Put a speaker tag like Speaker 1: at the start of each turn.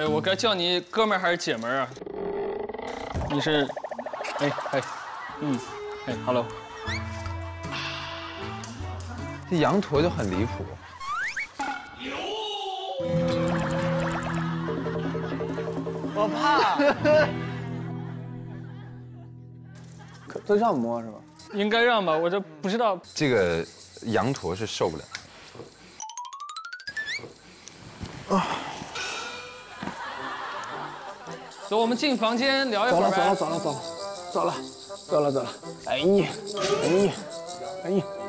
Speaker 1: 哎，我该叫你哥们儿还是姐们儿啊？你是，哎哎，嗯，哎，hello。
Speaker 2: 这羊驼就很离谱。
Speaker 3: 我怕。可 都让摸是吧？
Speaker 1: 应该让吧，我这不知道。
Speaker 2: 这个羊驼是受不了。
Speaker 1: 啊。走，我们进房间聊一会儿
Speaker 3: 走了，走了，走了，走了，走了，走了，走了。哎呀，哎呀，哎呀。